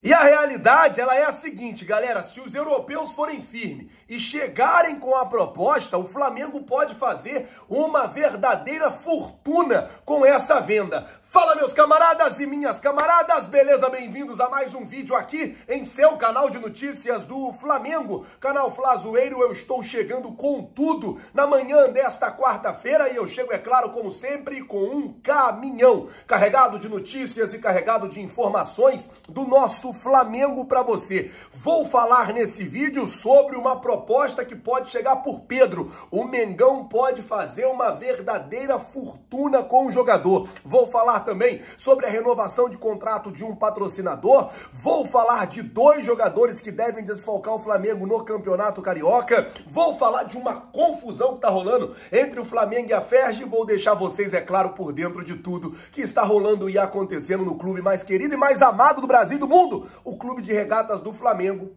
E a realidade, ela é a seguinte, galera, se os europeus forem firmes e chegarem com a proposta, o Flamengo pode fazer uma verdadeira fortuna com essa venda. Fala meus camaradas e minhas camaradas, beleza? Bem-vindos a mais um vídeo aqui em seu canal de notícias do Flamengo, canal Flazoeiro. Eu estou chegando com tudo na manhã desta quarta-feira e eu chego, é claro, como sempre, com um caminhão carregado de notícias e carregado de informações do nosso Flamengo para você. Vou falar nesse vídeo sobre uma proposta que pode chegar por Pedro. O Mengão pode fazer uma verdadeira fortuna com o jogador. Vou falar falar também sobre a renovação de contrato de um patrocinador. Vou falar de dois jogadores que devem desfalcar o Flamengo no Campeonato Carioca. Vou falar de uma confusão que está rolando entre o Flamengo e a Ferge. Vou deixar vocês, é claro, por dentro de tudo que está rolando e acontecendo no clube mais querido e mais amado do Brasil e do mundo, o Clube de Regatas do Flamengo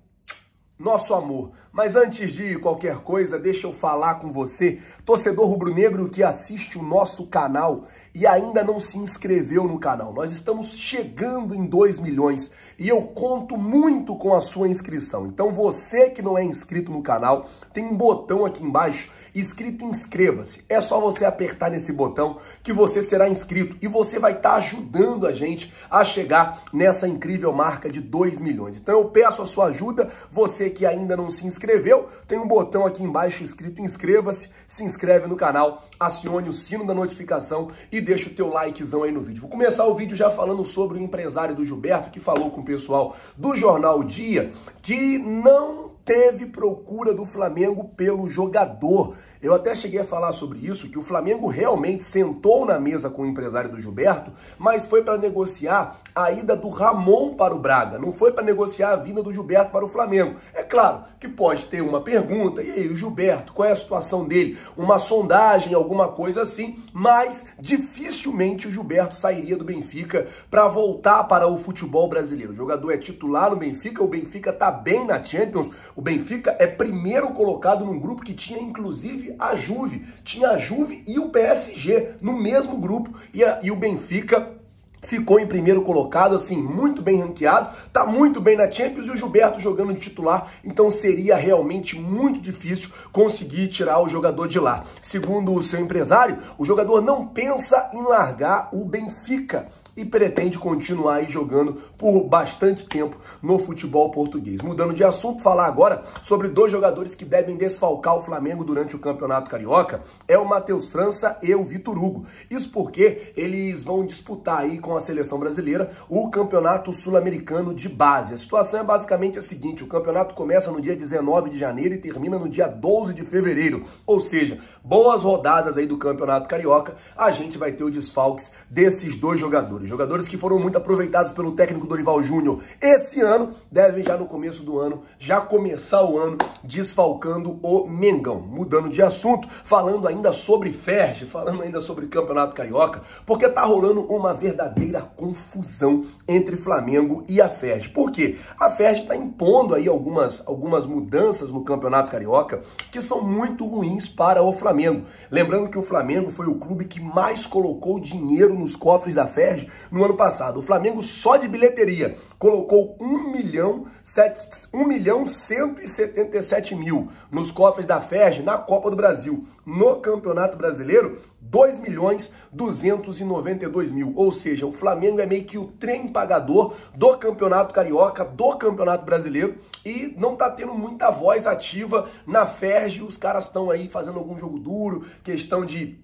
nosso amor. Mas antes de qualquer coisa, deixa eu falar com você, torcedor rubro-negro que assiste o nosso canal e ainda não se inscreveu no canal. Nós estamos chegando em 2 milhões e eu conto muito com a sua inscrição. Então você que não é inscrito no canal, tem um botão aqui embaixo escrito inscreva-se. É só você apertar nesse botão que você será inscrito e você vai estar tá ajudando a gente a chegar nessa incrível marca de 2 milhões. Então eu peço a sua ajuda, você que ainda não se inscreveu, tem um botão aqui embaixo escrito inscreva-se, se inscreve no canal, acione o sino da notificação e deixa o teu likezão aí no vídeo. Vou começar o vídeo já falando sobre o empresário do Gilberto que falou com o pessoal do Jornal Dia que não teve procura do Flamengo pelo jogador. Eu até cheguei a falar sobre isso, que o Flamengo realmente sentou na mesa com o empresário do Gilberto, mas foi para negociar a ida do Ramon para o Braga, não foi para negociar a vinda do Gilberto para o Flamengo. É claro que pode ter uma pergunta, e aí, o Gilberto, qual é a situação dele? Uma sondagem, alguma coisa assim, mas dificilmente o Gilberto sairia do Benfica para voltar para o futebol brasileiro. O jogador é titular no Benfica, o Benfica está bem na Champions, o Benfica é primeiro colocado num grupo que tinha inclusive a Juve. Tinha a Juve e o PSG no mesmo grupo e, a, e o Benfica ficou em primeiro colocado, assim, muito bem ranqueado, tá muito bem na Champions e o Gilberto jogando de titular, então seria realmente muito difícil conseguir tirar o jogador de lá. Segundo o seu empresário, o jogador não pensa em largar o Benfica e pretende continuar aí jogando por bastante tempo no futebol português. Mudando de assunto, falar agora sobre dois jogadores que devem desfalcar o Flamengo durante o Campeonato Carioca, é o Matheus França e o Vitor Hugo. Isso porque eles vão disputar aí com a seleção brasileira o Campeonato Sul-Americano de base. A situação é basicamente a seguinte, o campeonato começa no dia 19 de janeiro e termina no dia 12 de fevereiro, ou seja, boas rodadas aí do Campeonato Carioca, a gente vai ter o desfalques desses dois jogadores. Jogadores que foram muito aproveitados pelo técnico Dorival Júnior esse ano, devem já no começo do ano, já começar o ano desfalcando o Mengão. Mudando de assunto, falando ainda sobre Ferge, falando ainda sobre Campeonato Carioca, porque tá rolando uma verdadeira confusão entre Flamengo e a Ferge. Por quê? A Ferge tá impondo aí algumas, algumas mudanças no Campeonato Carioca que são muito ruins para o Flamengo. Lembrando que o Flamengo foi o clube que mais colocou dinheiro nos cofres da Ferge no ano passado. O Flamengo só de bilheteria colocou 1 milhão, 7, 1 milhão 177 mil nos cofres da FERJ na Copa do Brasil. No Campeonato Brasileiro, 2 milhões 292 mil. Ou seja, o Flamengo é meio que o trem pagador do Campeonato Carioca, do Campeonato Brasileiro e não tá tendo muita voz ativa na FERJ. Os caras estão aí fazendo algum jogo duro, questão de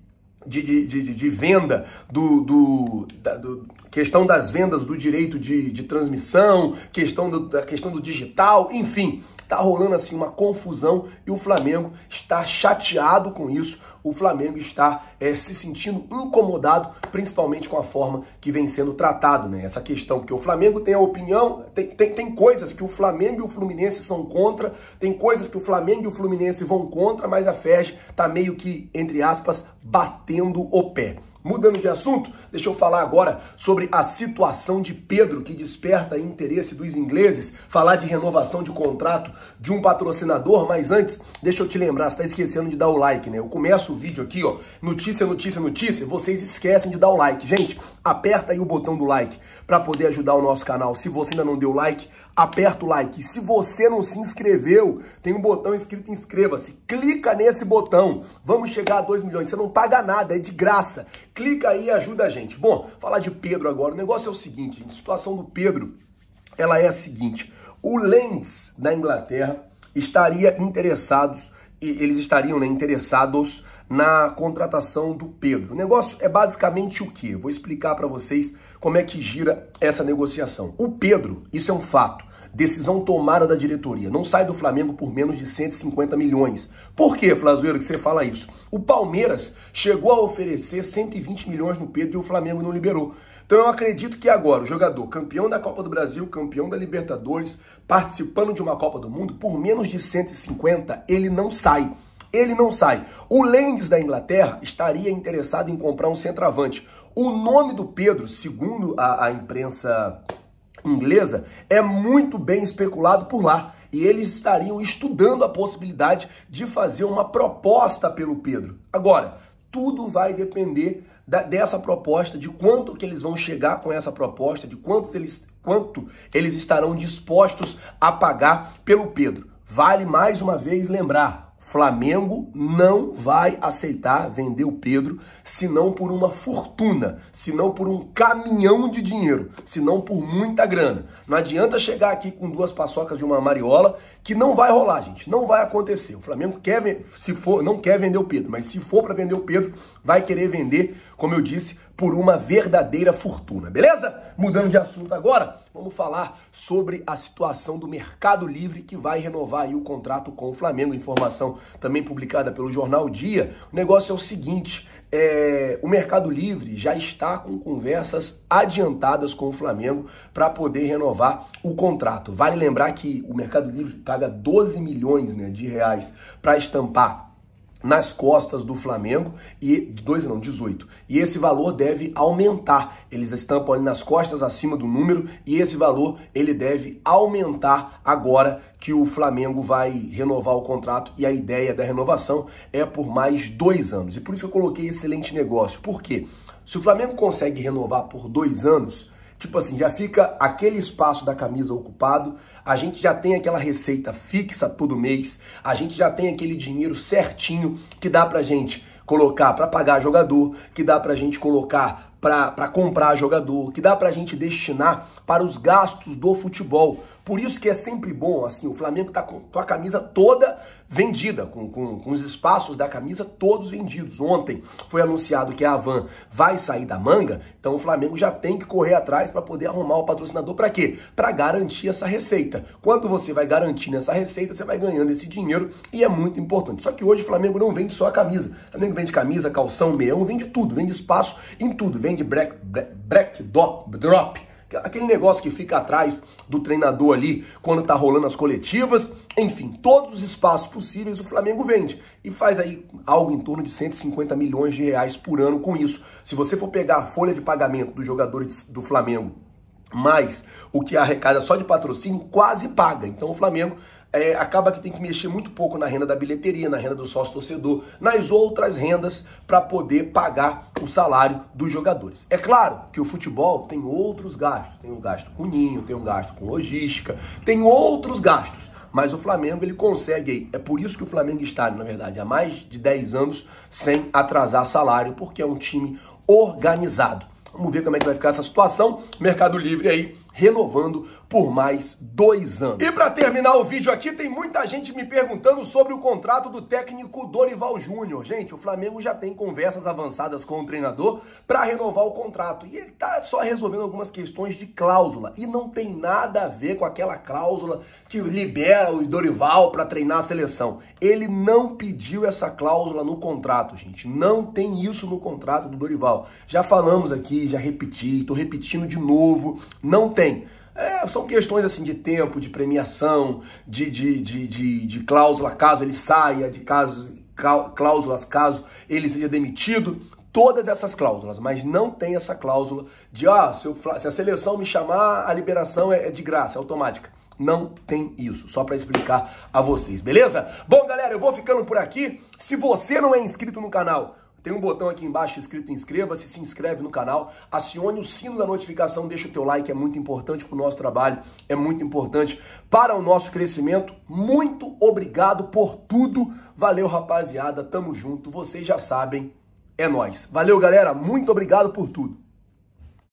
de, de, de, de, venda, do, do, da, do, questão das vendas do direito de, de transmissão, questão do, da questão do digital, enfim, tá rolando assim uma confusão e o Flamengo está chateado com isso o Flamengo está é, se sentindo incomodado, principalmente com a forma que vem sendo tratado, né? Essa questão, porque o Flamengo tem a opinião, tem, tem, tem coisas que o Flamengo e o Fluminense são contra, tem coisas que o Flamengo e o Fluminense vão contra, mas a FED tá meio que, entre aspas, batendo o pé. Mudando de assunto, deixa eu falar agora sobre a situação de Pedro, que desperta interesse dos ingleses, falar de renovação de contrato de um patrocinador, mas antes, deixa eu te lembrar, você está esquecendo de dar o like, né? Eu começo o vídeo aqui, ó, notícia, notícia, notícia, vocês esquecem de dar o like. Gente, aperta aí o botão do like para poder ajudar o nosso canal. Se você ainda não deu like, aperta o like. Se você não se inscreveu, tem um botão escrito inscreva-se. Clica nesse botão. Vamos chegar a 2 milhões. Você não paga nada, é de graça. Clica aí e ajuda a gente. Bom, falar de Pedro agora. O negócio é o seguinte, a situação do Pedro, ela é a seguinte. O Lens da Inglaterra estaria interessados, eles estariam né, interessados na contratação do Pedro. O negócio é basicamente o que? Vou explicar para vocês como é que gira essa negociação. O Pedro, isso é um fato, decisão tomada da diretoria, não sai do Flamengo por menos de 150 milhões. Por que, Flazoeiro, que você fala isso? O Palmeiras chegou a oferecer 120 milhões no Pedro e o Flamengo não liberou. Então eu acredito que agora o jogador campeão da Copa do Brasil, campeão da Libertadores, participando de uma Copa do Mundo, por menos de 150, ele não sai ele não sai. O Lendes da Inglaterra estaria interessado em comprar um centroavante. O nome do Pedro, segundo a, a imprensa inglesa, é muito bem especulado por lá. E eles estariam estudando a possibilidade de fazer uma proposta pelo Pedro. Agora, tudo vai depender da, dessa proposta, de quanto que eles vão chegar com essa proposta, de quantos eles, quanto eles estarão dispostos a pagar pelo Pedro. Vale mais uma vez lembrar, Flamengo não vai aceitar vender o Pedro, senão por uma fortuna, senão por um caminhão de dinheiro, senão por muita grana. Não adianta chegar aqui com duas paçocas de uma mariola, que não vai rolar, gente, não vai acontecer. O Flamengo quer, se for, não quer vender o Pedro, mas se for para vender o Pedro, vai querer vender, como eu disse, por uma verdadeira fortuna, beleza? Mudando de assunto agora, vamos falar sobre a situação do Mercado Livre que vai renovar o contrato com o Flamengo. Informação também publicada pelo Jornal Dia. O negócio é o seguinte: é, o Mercado Livre já está com conversas adiantadas com o Flamengo para poder renovar o contrato. Vale lembrar que o Mercado Livre paga 12 milhões né, de reais para estampar nas costas do Flamengo e de dois não, 18. E esse valor deve aumentar. Eles estampam ali nas costas acima do número e esse valor ele deve aumentar agora que o Flamengo vai renovar o contrato e a ideia da renovação é por mais dois anos. E por isso eu coloquei excelente negócio. Por quê? Se o Flamengo consegue renovar por dois anos, Tipo assim, já fica aquele espaço da camisa ocupado, a gente já tem aquela receita fixa todo mês, a gente já tem aquele dinheiro certinho que dá pra gente colocar para pagar jogador, que dá pra gente colocar para comprar jogador, que dá pra gente destinar para os gastos do futebol. Por isso que é sempre bom, assim, o Flamengo tá com a camisa toda vendida, com, com, com, os espaços da camisa todos vendidos. Ontem foi anunciado que a Avan vai sair da manga, então o Flamengo já tem que correr atrás para poder arrumar o patrocinador para quê? Para garantir essa receita. Quando você vai garantindo essa receita, você vai ganhando esse dinheiro e é muito importante. Só que hoje o Flamengo não vende só a camisa. O Flamengo vende camisa, calção, meião, vende tudo, vende espaço em tudo, vende break, break, break drop, drop aquele negócio que fica atrás do treinador ali quando tá rolando as coletivas, enfim, todos os espaços possíveis o Flamengo vende e faz aí algo em torno de 150 milhões de reais por ano com isso. Se você for pegar a folha de pagamento dos jogadores do Flamengo mais o que arrecada só de patrocínio, quase paga. Então o Flamengo é, acaba que tem que mexer muito pouco na renda da bilheteria, na renda do sócio torcedor, nas outras rendas para poder pagar o salário dos jogadores. É claro que o futebol tem outros gastos, tem um gasto com ninho, tem um gasto com logística, tem outros gastos. Mas o Flamengo ele consegue aí. É por isso que o Flamengo está, na verdade, há mais de 10 anos sem atrasar salário, porque é um time organizado. Vamos ver como é que vai ficar essa situação. Mercado Livre aí renovando por mais dois anos. E para terminar o vídeo aqui, tem muita gente me perguntando sobre o contrato do técnico Dorival Júnior. Gente, o Flamengo já tem conversas avançadas com o treinador para renovar o contrato. E ele tá só resolvendo algumas questões de cláusula. E não tem nada a ver com aquela cláusula que libera o Dorival para treinar a seleção. Ele não pediu essa cláusula no contrato, gente. Não tem isso no contrato do Dorival. Já falamos aqui, já repeti, tô repetindo de novo. Não tem tem. É, são questões assim de tempo, de premiação, de, de, de, de, de cláusula caso ele saia, de caso, cláusulas caso ele seja demitido. Todas essas cláusulas, mas não tem essa cláusula de ah, se, eu, se a seleção me chamar, a liberação é, é de graça, é automática. Não tem isso, só para explicar a vocês, beleza? Bom, galera, eu vou ficando por aqui. Se você não é inscrito no canal, Tem um botão aqui embaixo escrito inscreva-se, se inscreve no canal, acione o sino da notificação, deixa o teu like, é muito importante para o nosso trabalho, é muito importante para o nosso crescimento. Muito obrigado por tudo. Valeu, rapaziada. Tamo junto. Vocês já sabem. É nós. Valeu, galera. Muito obrigado por tudo.